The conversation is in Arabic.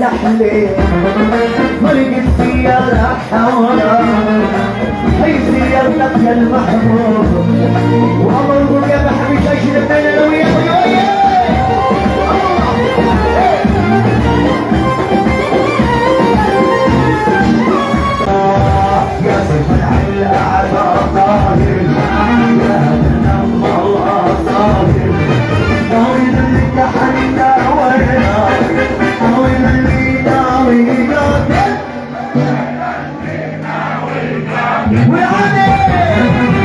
زحلة طريق السيارة حورا هي سيارتك يا المحبوب We're on it!